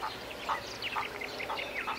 あっあっあっあっあっ。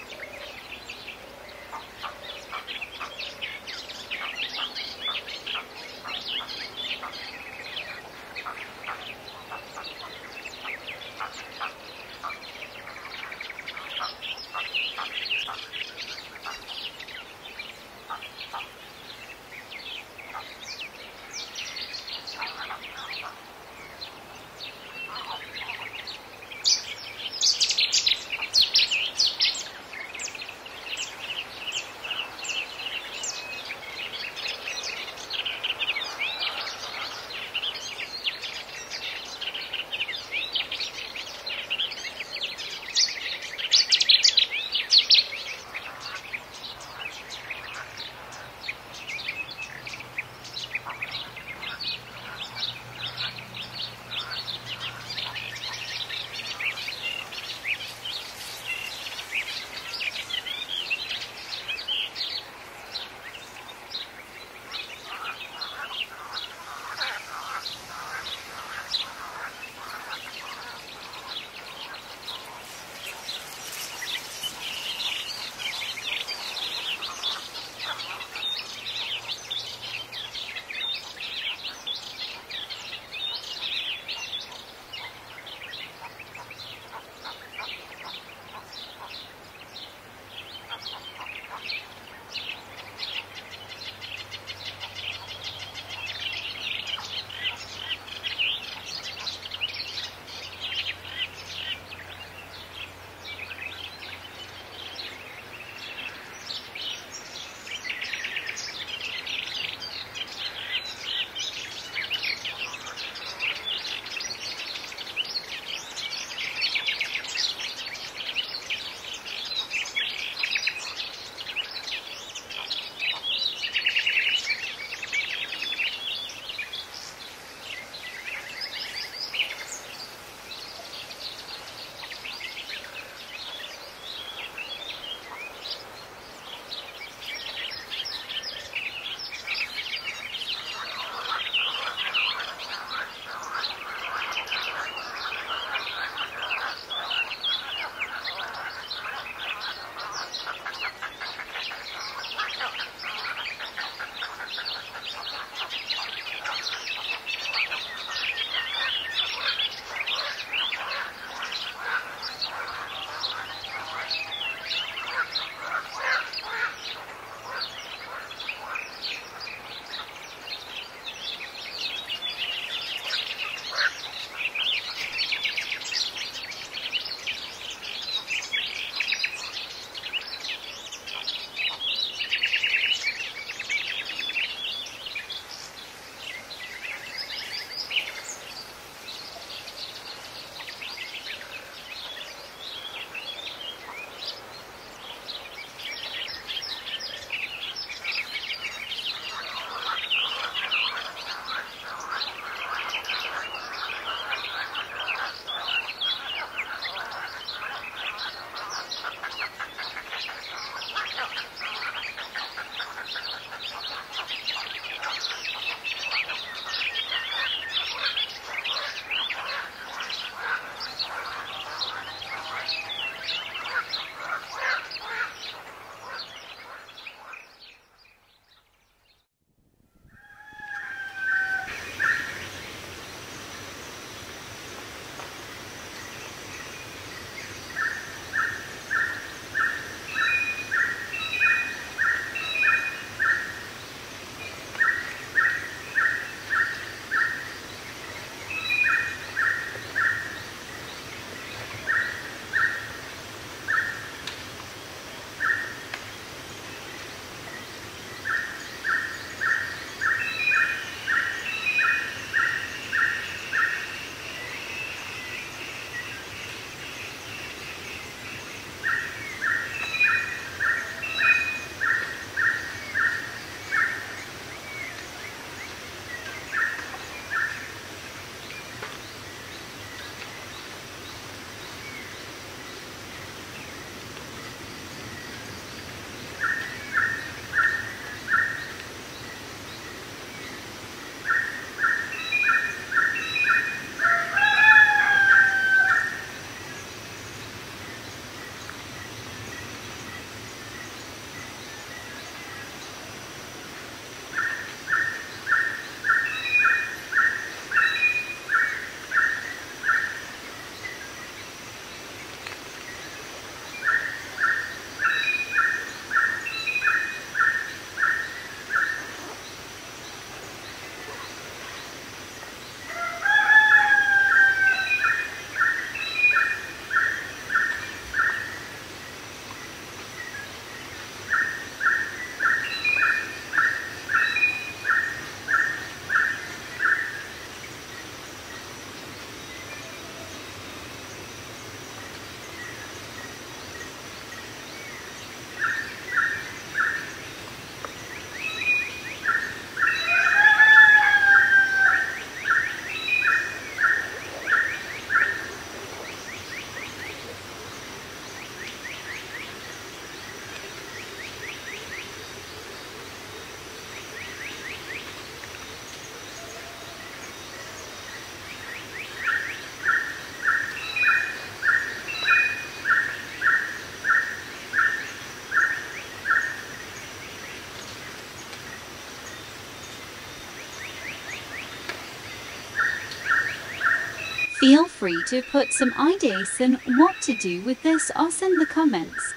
Feel free to put some ideas on what to do with this us in the comments.